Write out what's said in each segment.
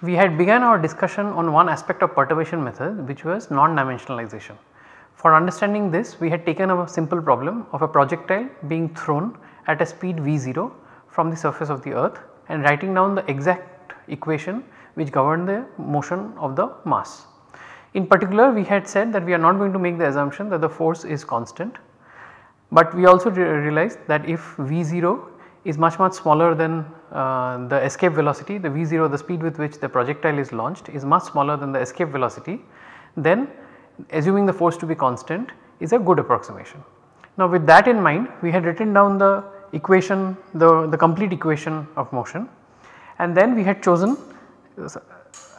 We had begun our discussion on one aspect of perturbation method which was non-dimensionalization. For understanding this we had taken a simple problem of a projectile being thrown at a speed v0 from the surface of the earth and writing down the exact equation which govern the motion of the mass. In particular we had said that we are not going to make the assumption that the force is constant, but we also re realized that if v0 is much much smaller than uh, the escape velocity the v0 the speed with which the projectile is launched is much smaller than the escape velocity then assuming the force to be constant is a good approximation. Now with that in mind we had written down the equation the, the complete equation of motion and then we had chosen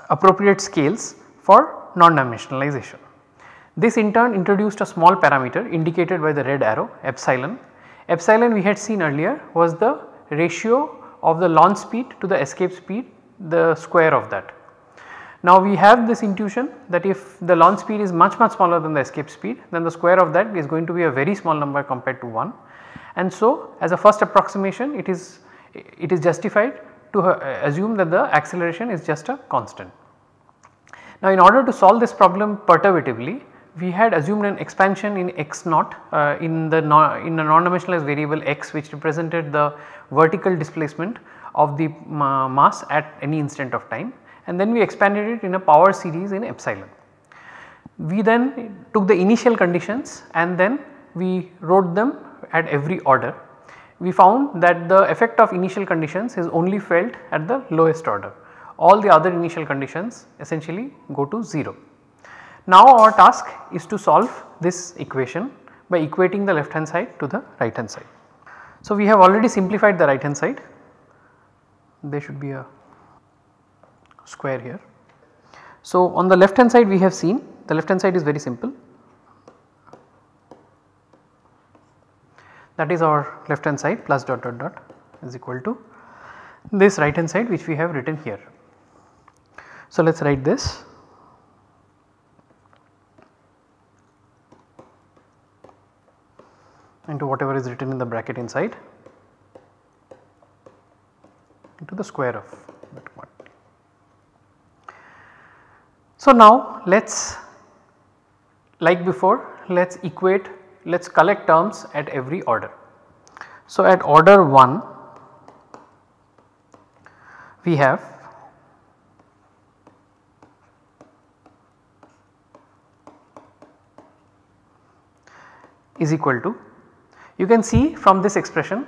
appropriate scales for non-dimensionalization. This in turn introduced a small parameter indicated by the red arrow epsilon. Epsilon we had seen earlier was the ratio of the launch speed to the escape speed the square of that. Now we have this intuition that if the launch speed is much much smaller than the escape speed then the square of that is going to be a very small number compared to 1 and so as a first approximation it is it is justified to uh, assume that the acceleration is just a constant. Now in order to solve this problem perturbatively we had assumed an expansion in x naught uh, in the non, in a non-dimensionalized variable x which represented the vertical displacement of the mass at any instant of time and then we expanded it in a power series in epsilon. We then took the initial conditions and then we wrote them at every order. We found that the effect of initial conditions is only felt at the lowest order. All the other initial conditions essentially go to 0. Now our task is to solve this equation by equating the left hand side to the right hand side. So we have already simplified the right hand side, there should be a square here. So on the left hand side we have seen the left hand side is very simple that is our left hand side plus dot dot dot is equal to this right hand side which we have written here. So let us write this into whatever is written in the bracket inside into the square of that one. So now let us like before let us equate let us collect terms at every order. So at order 1 we have is equal to you can see from this expression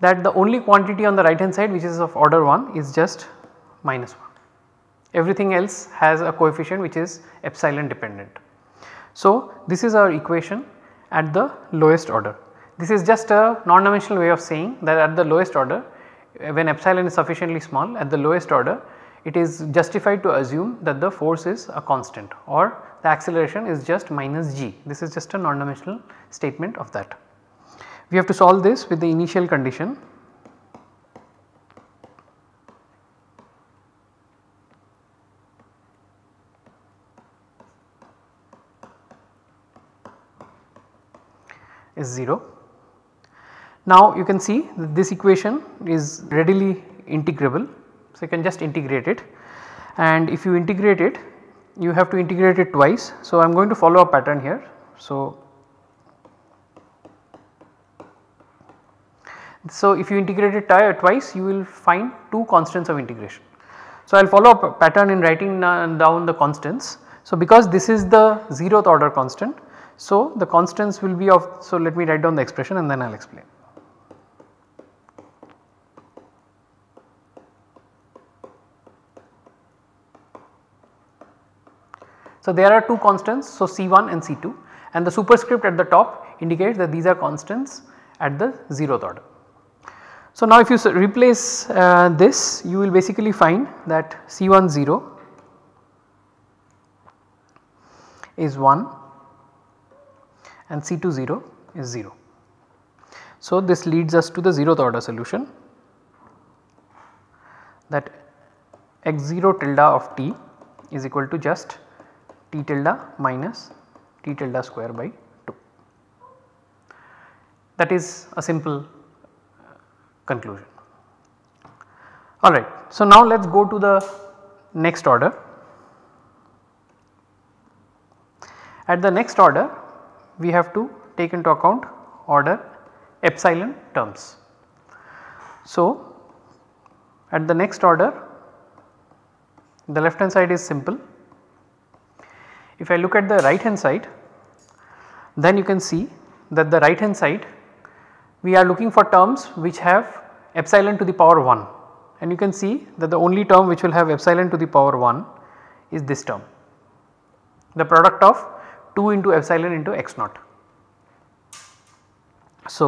that the only quantity on the right hand side which is of order 1 is just minus 1 everything else has a coefficient which is epsilon dependent. So this is our equation at the lowest order. This is just a non-dimensional way of saying that at the lowest order when epsilon is sufficiently small at the lowest order it is justified to assume that the force is a constant or the acceleration is just minus g. This is just a non-dimensional statement of that. We have to solve this with the initial condition is 0. Now you can see this equation is readily integrable. So you can just integrate it and if you integrate it you have to integrate it twice. So I am going to follow a pattern here. So, so if you integrate it twice you will find two constants of integration. So I will follow a pattern in writing down the constants. So because this is the zeroth order constant so, the constants will be of so let me write down the expression and then I will explain. So, there are two constants so C1 and C2 and the superscript at the top indicates that these are constants at the 0th order. So, now if you replace uh, this you will basically find that C1 0 is 1 and C2 0 is 0. So, this leads us to the 0th order solution that x0 tilde of t is equal to just t tilde minus t tilde square by 2. That is a simple uh, conclusion. Alright, so now let us go to the next order. At the next order we have to take into account order epsilon terms. So, at the next order the left hand side is simple. If I look at the right hand side then you can see that the right hand side we are looking for terms which have epsilon to the power 1 and you can see that the only term which will have epsilon to the power 1 is this term the product of 2 into epsilon into x naught. So,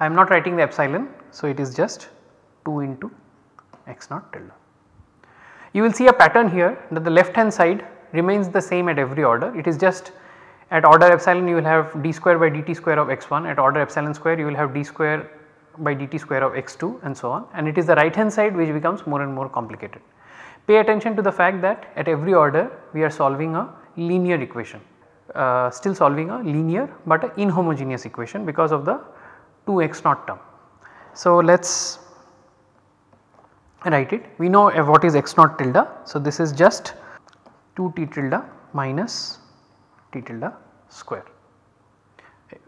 I am not writing the epsilon so it is just 2 into x naught tilde. You will see a pattern here that the left hand side remains the same at every order it is just at order epsilon you will have d square by dt square of x1 at order epsilon square you will have d square by dt square of x2 and so on and it is the right hand side which becomes more and more complicated. Pay attention to the fact that at every order we are solving a linear equation uh, still solving a linear but a inhomogeneous equation because of the 2 x naught term. So, let us write it we know what is x naught tilde. So, this is just 2 t tilde minus t tilde square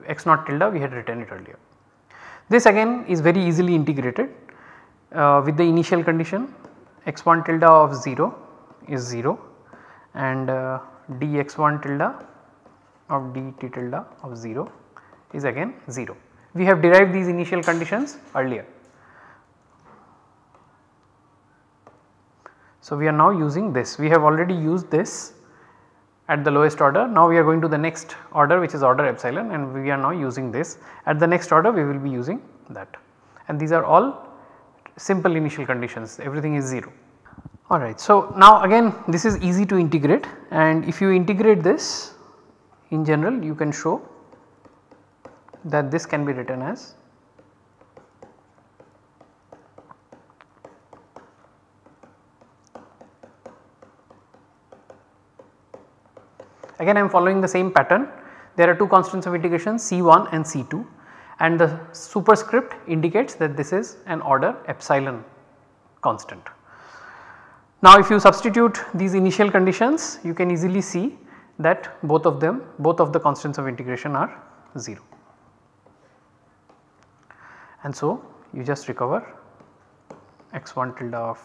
x naught tilde we had written it earlier. This again is very easily integrated uh, with the initial condition x1 tilde of 0 is 0 and uh, dx1 tilde of dt tilde of 0 is again 0. We have derived these initial conditions earlier. So, we are now using this. We have already used this at the lowest order. Now we are going to the next order which is order epsilon and we are now using this. At the next order we will be using that. And these are all simple initial conditions. Everything is 0. Alright so now again this is easy to integrate. And if you integrate this in general you can show that this can be written as again I am following the same pattern there are two constants of integration C1 and C2 and the superscript indicates that this is an order epsilon constant. Now if you substitute these initial conditions you can easily see that both of them both of the constants of integration are 0 and so you just recover x1 tilde of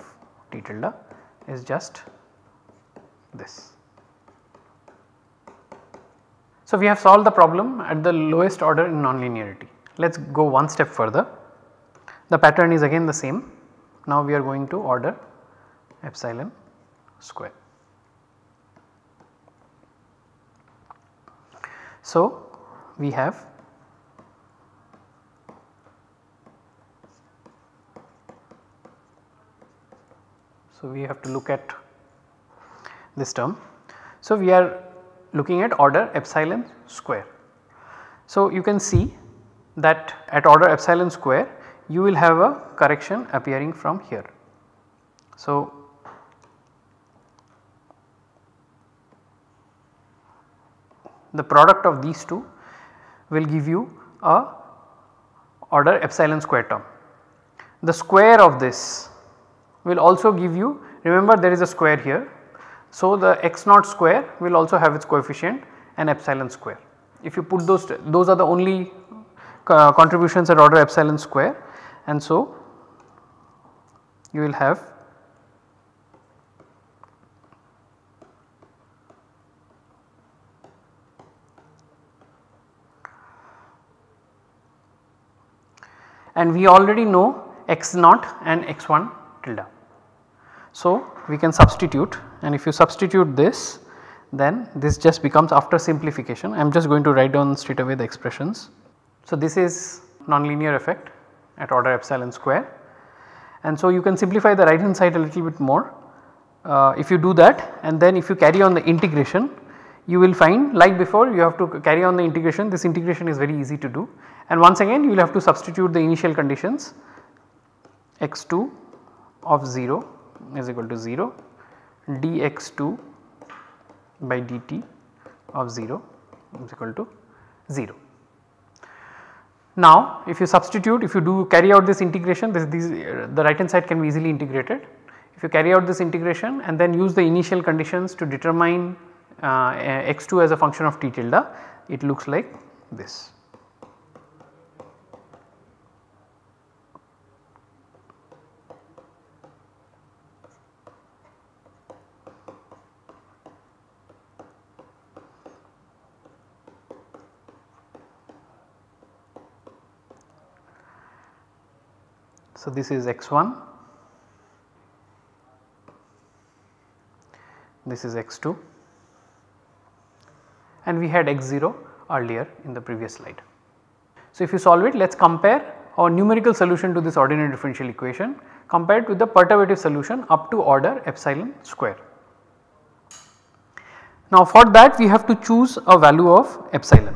t tilde is just this. So, we have solved the problem at the lowest order in nonlinearity. Let us go one step further. The pattern is again the same. Now, we are going to order epsilon square. So, we have so we have to look at this term. So, we are looking at order epsilon square. So, you can see that at order epsilon square you will have a correction appearing from here. So, the product of these two will give you a order epsilon square term. The square of this will also give you remember there is a square here. So, the x naught square will also have its coefficient and epsilon square. If you put those those are the only uh, contributions at order epsilon square and so you will have and we already know x naught and x1 tilde. So, we can substitute and if you substitute this then this just becomes after simplification. I am just going to write down straight away the expressions. So, this is nonlinear effect at order epsilon square. And so you can simplify the right hand side a little bit more. Uh, if you do that and then if you carry on the integration you will find like before you have to carry on the integration. This integration is very easy to do. And once again you will have to substitute the initial conditions. X2 of 0 is equal to 0 dx2 by dt of 0 is equal to 0. Now if you substitute if you do carry out this integration this, uh, the right hand side can be easily integrated. If you carry out this integration and then use the initial conditions to determine uh, x2 as a function of t tilde it looks like this. So, this is x1, this is x2 and we had x0 earlier in the previous slide. So, if you solve it let us compare our numerical solution to this ordinary differential equation compared with the perturbative solution up to order epsilon square. Now for that we have to choose a value of epsilon.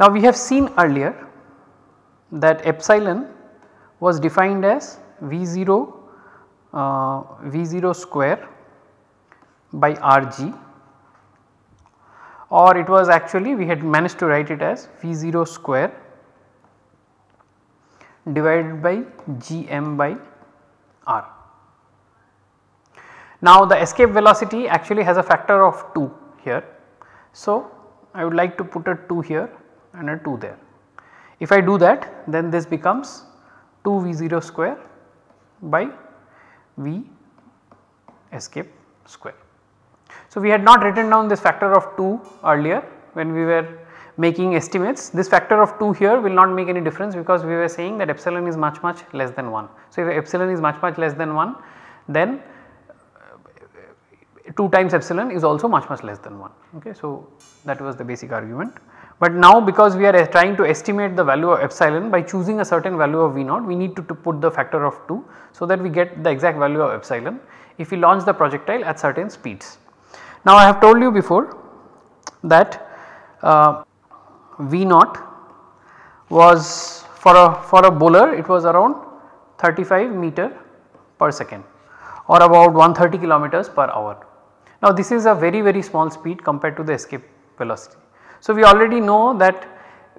Now we have seen earlier that epsilon was defined as V0 uh, V0 square by Rg or it was actually we had managed to write it as V0 square divided by Gm by R. Now the escape velocity actually has a factor of 2 here. So I would like to put a 2 here and a 2 there. If I do that then this becomes 2 V0 square by V escape square. So, we had not written down this factor of 2 earlier when we were making estimates. This factor of 2 here will not make any difference because we were saying that epsilon is much much less than 1. So, if epsilon is much much less than 1 then uh, 2 times epsilon is also much much less than 1. Okay. So, that was the basic argument. But now because we are trying to estimate the value of epsilon by choosing a certain value of V naught we need to, to put the factor of 2 so that we get the exact value of epsilon if we launch the projectile at certain speeds. Now I have told you before that uh, V naught was for a for a bowler it was around 35 meter per second or about 130 kilometers per hour. Now this is a very very small speed compared to the escape velocity. So, we already know that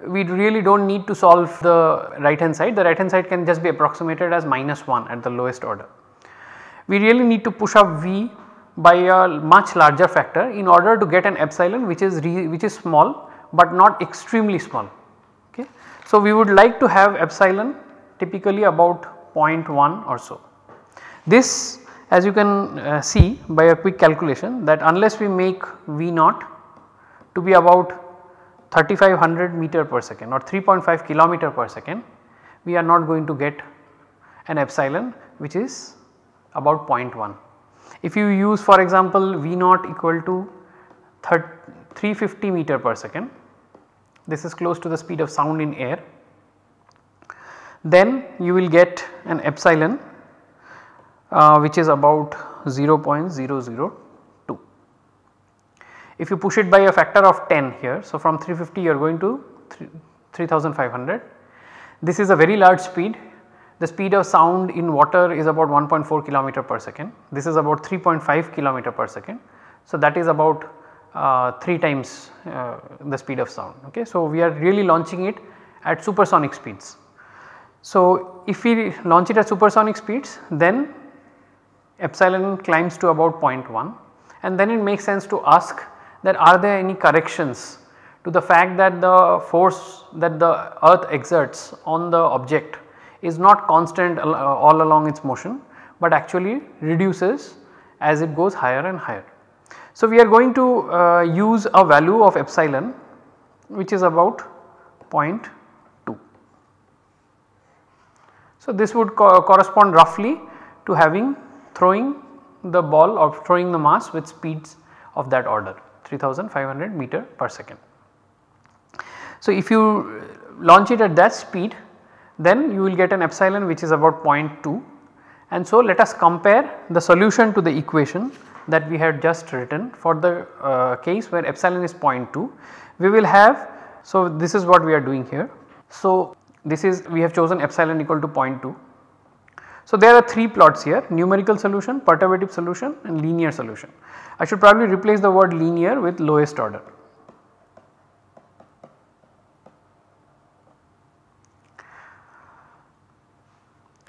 we really do not need to solve the right hand side, the right hand side can just be approximated as minus 1 at the lowest order. We really need to push up V by a much larger factor in order to get an epsilon which is which is small but not extremely small. Okay. So, we would like to have epsilon typically about 0.1 or so. This as you can uh, see by a quick calculation that unless we make V naught to be about 3500 meter per second or 3.5 kilometer per second we are not going to get an epsilon which is about 0.1. If you use for example V naught equal to 350 meter per second this is close to the speed of sound in air then you will get an epsilon uh, which is about 0.002 if you push it by a factor of 10 here, so from 350 you are going to 3500. This is a very large speed. The speed of sound in water is about 1.4 kilometer per second. This is about 3.5 kilometer per second. So that is about uh, 3 times uh, the speed of sound. Okay. So we are really launching it at supersonic speeds. So if we launch it at supersonic speeds then epsilon climbs to about 0.1 and then it makes sense to ask that are there any corrections to the fact that the force that the earth exerts on the object is not constant all along its motion but actually reduces as it goes higher and higher. So, we are going to uh, use a value of epsilon which is about 0.2. So, this would co correspond roughly to having throwing the ball or throwing the mass with speeds of that order. 3500 meter per second. So, if you launch it at that speed then you will get an epsilon which is about 0.2 and so let us compare the solution to the equation that we had just written for the uh, case where epsilon is 0.2 we will have so this is what we are doing here. So this is we have chosen epsilon equal to 0.2. So, there are 3 plots here numerical solution, perturbative solution and linear solution. I should probably replace the word linear with lowest order.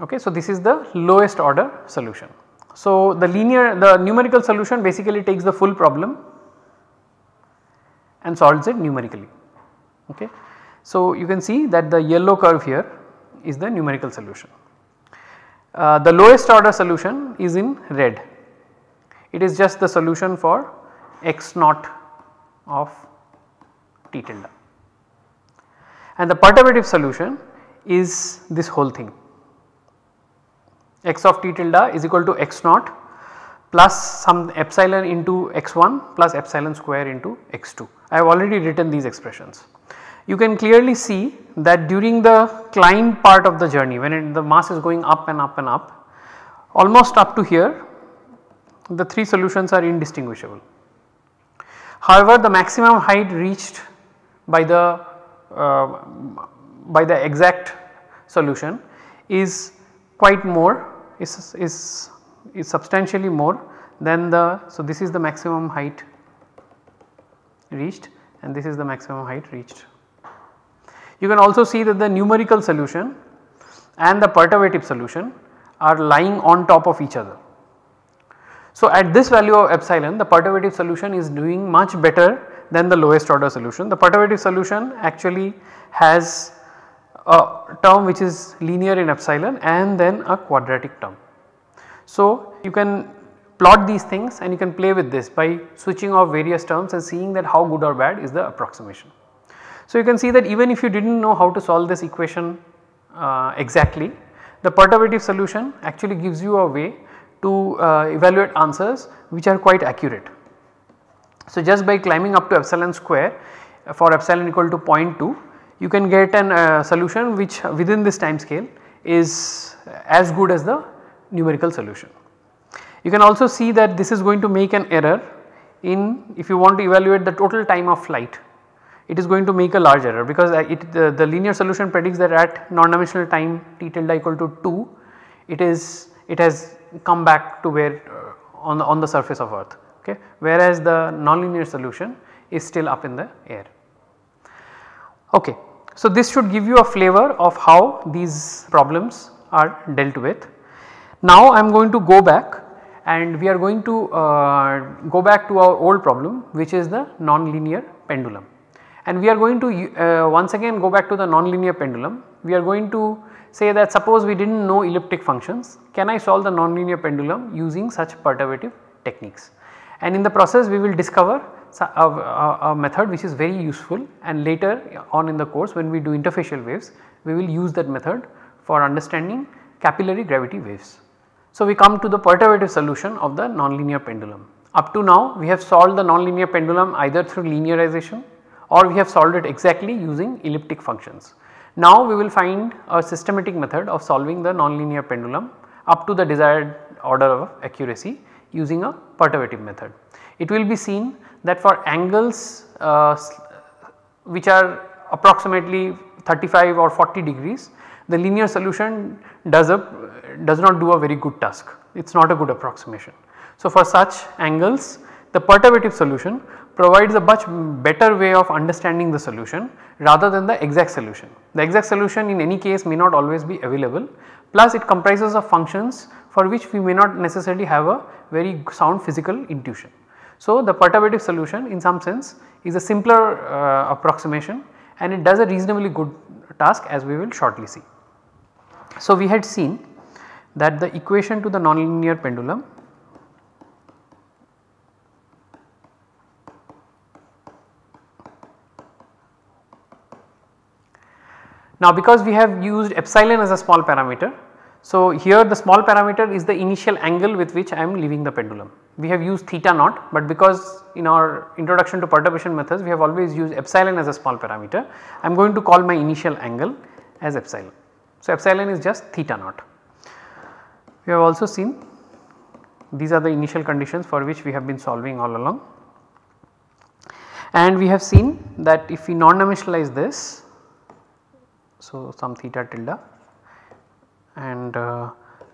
Okay, so this is the lowest order solution. So, the linear the numerical solution basically takes the full problem and solves it numerically. Okay. So, you can see that the yellow curve here is the numerical solution. Uh, the lowest order solution is in red. It is just the solution for x naught of t tilde and the perturbative solution is this whole thing x of t tilde is equal to x naught plus some epsilon into x1 plus epsilon square into x2. I have already written these expressions. You can clearly see that during the climb part of the journey when it, the mass is going up and up and up almost up to here the 3 solutions are indistinguishable. However, the maximum height reached by the uh, by the exact solution is quite more is, is, is substantially more than the so this is the maximum height reached and this is the maximum height reached. You can also see that the numerical solution and the perturbative solution are lying on top of each other. So, at this value of epsilon the perturbative solution is doing much better than the lowest order solution. The perturbative solution actually has a term which is linear in epsilon and then a quadratic term. So, you can plot these things and you can play with this by switching off various terms and seeing that how good or bad is the approximation. So, you can see that even if you did not know how to solve this equation uh, exactly, the perturbative solution actually gives you a way to uh, evaluate answers which are quite accurate. So, just by climbing up to epsilon square for epsilon equal to 0.2 you can get a uh, solution which within this time scale is as good as the numerical solution. You can also see that this is going to make an error in if you want to evaluate the total time of flight it is going to make a large error because uh, it the, the linear solution predicts that at non-dimensional time t tilde equal to 2 it is it has come back to where uh, on the on the surface of earth okay whereas the nonlinear solution is still up in the air. Okay. So, this should give you a flavor of how these problems are dealt with. Now, I am going to go back and we are going to uh, go back to our old problem which is the nonlinear pendulum. And we are going to uh, once again go back to the nonlinear pendulum. We are going to say that suppose we did not know elliptic functions, can I solve the nonlinear pendulum using such perturbative techniques. And in the process we will discover a, a, a, method which is very useful and later on in the course when we do interfacial waves we will use that method for understanding capillary gravity waves. So, we come to the perturbative solution of the nonlinear pendulum. Up to now we have solved the nonlinear pendulum either through linearization or we have solved it exactly using elliptic functions. Now we will find a systematic method of solving the nonlinear pendulum up to the desired order of accuracy using a perturbative method. It will be seen that for angles uh, which are approximately 35 or 40 degrees the linear solution does a does not do a very good task it is not a good approximation. So, for such angles the perturbative solution provides a much better way of understanding the solution rather than the exact solution. The exact solution in any case may not always be available plus it comprises of functions for which we may not necessarily have a very sound physical intuition. So, the perturbative solution in some sense is a simpler uh, approximation and it does a reasonably good task as we will shortly see. So, we had seen that the equation to the nonlinear pendulum Now because we have used epsilon as a small parameter, so here the small parameter is the initial angle with which I am leaving the pendulum. We have used theta naught but because in our introduction to perturbation methods we have always used epsilon as a small parameter, I am going to call my initial angle as epsilon. So epsilon is just theta naught. We have also seen these are the initial conditions for which we have been solving all along and we have seen that if we non-dimensionalize this so some theta tilde. And uh,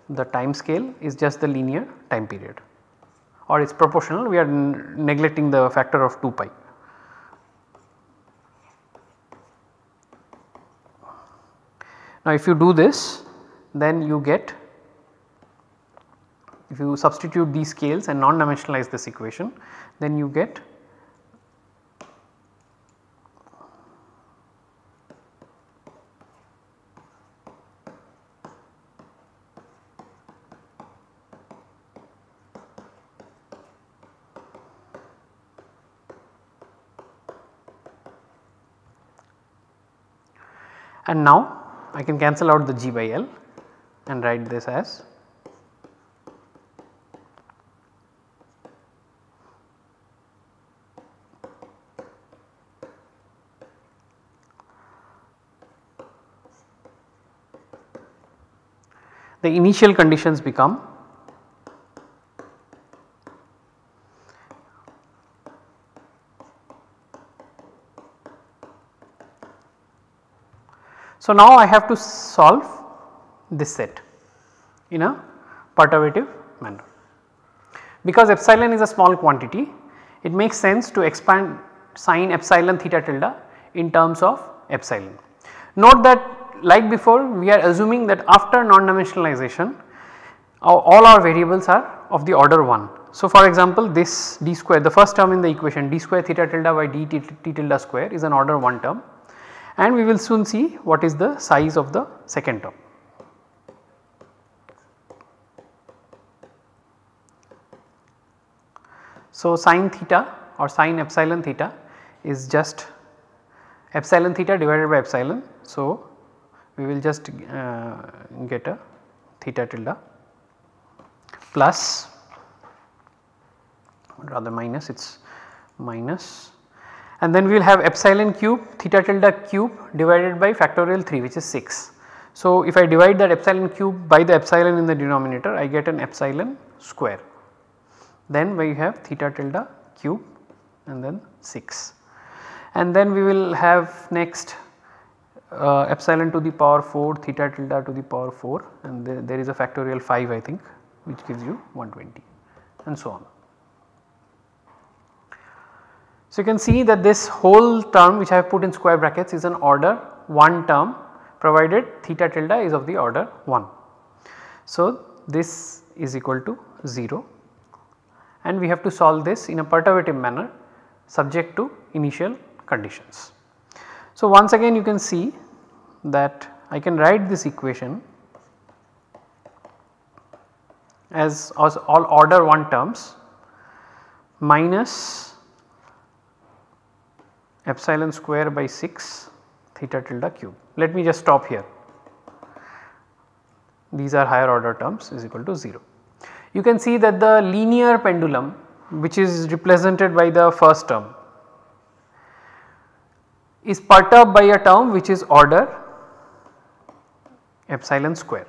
the time scale is just the linear time period. Or it is proportional. We are neglecting the factor of 2 pi. Now if you do this then you get if you substitute these scales and non dimensionalize this equation then you get and now I can cancel out the g by L and write this as the initial conditions become So, now I have to solve this set in a perturbative manner. Because epsilon is a small quantity it makes sense to expand sin epsilon theta tilde in terms of epsilon. Note that like before we are assuming that after non dimensionalization all our variables are of the order 1. So, for example this d square the first term in the equation d square theta tilde by d t, t tilde square is an order 1 term and we will soon see what is the size of the second term. So, sin theta or sin epsilon theta is just epsilon theta divided by epsilon. So, we will just uh, get a theta tilde plus rather minus it is minus and then we will have epsilon cube theta tilde cube divided by factorial 3 which is 6. So, if I divide that epsilon cube by the epsilon in the denominator I get an epsilon square. Then we have theta tilde cube and then 6 and then we will have next uh, epsilon to the power 4 theta tilde to the power 4 and there, there is a factorial 5 I think which gives you 120 and so on. So, you can see that this whole term which I have put in square brackets is an order 1 term provided theta tilde is of the order 1. So, this is equal to 0 and we have to solve this in a perturbative manner subject to initial conditions. So, once again you can see that I can write this equation as, as all order 1 terms minus epsilon square by 6 theta tilde cube. Let me just stop here. These are higher order terms is equal to 0. You can see that the linear pendulum which is represented by the first term is perturbed by a term which is order epsilon square.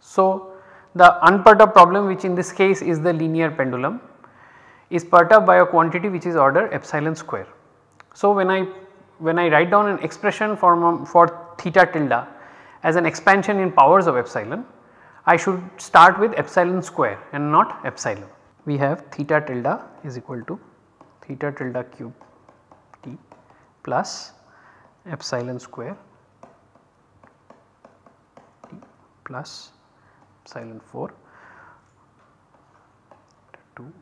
So, the unperturbed problem which in this case is the linear pendulum is perturbed by a quantity which is order epsilon square. So, when I when I write down an expression for, um, for theta tilde as an expansion in powers of epsilon, I should start with epsilon square and not epsilon. We have theta tilde is equal to theta tilde cube t plus epsilon square t plus epsilon 4 2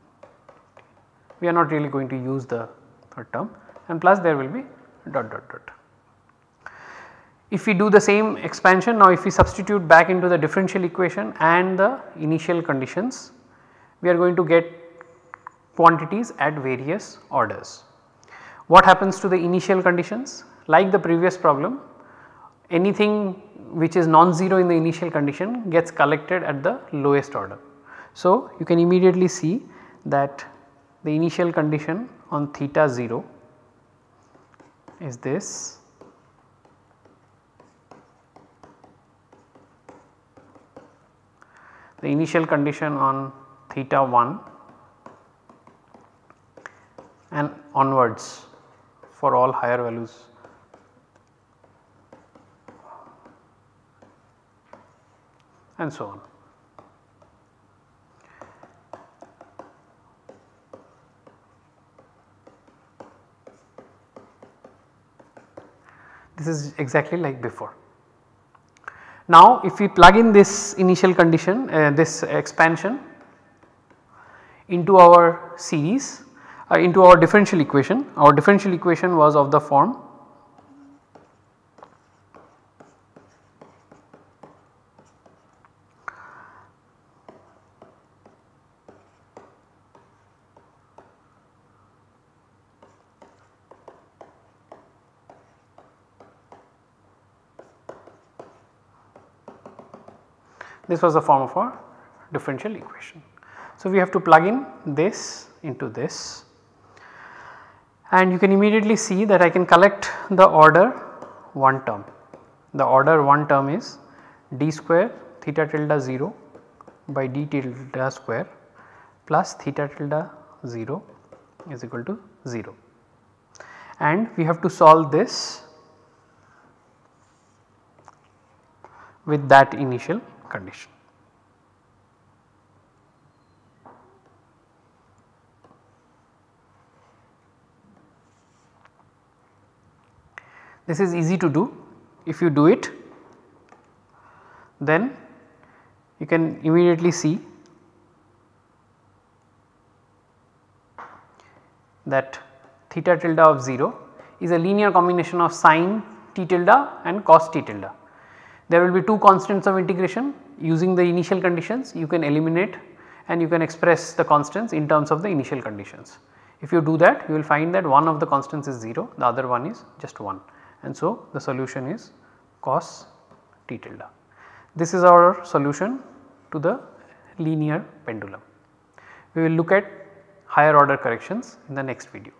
we are not really going to use the third term and plus there will be dot dot dot. If we do the same expansion now if we substitute back into the differential equation and the initial conditions we are going to get quantities at various orders. What happens to the initial conditions? Like the previous problem anything which is non-zero in the initial condition gets collected at the lowest order. So, you can immediately see that the initial condition on theta 0 is this the initial condition on theta 1 and onwards for all higher values and so on. This is exactly like before. Now if we plug in this initial condition uh, this expansion into our series uh, into our differential equation, our differential equation was of the form This was the form of our differential equation. So, we have to plug in this into this and you can immediately see that I can collect the order one term. The order one term is d square theta tilde 0 by d tilde square plus theta tilde 0 is equal to 0 and we have to solve this with that initial condition. This is easy to do if you do it then you can immediately see that theta tilde of 0 is a linear combination of sine t tilde and cos t tilde. There will be two constants of integration using the initial conditions you can eliminate and you can express the constants in terms of the initial conditions. If you do that you will find that one of the constants is 0 the other one is just 1 and so the solution is cos t tilde. This is our solution to the linear pendulum. We will look at higher order corrections in the next video.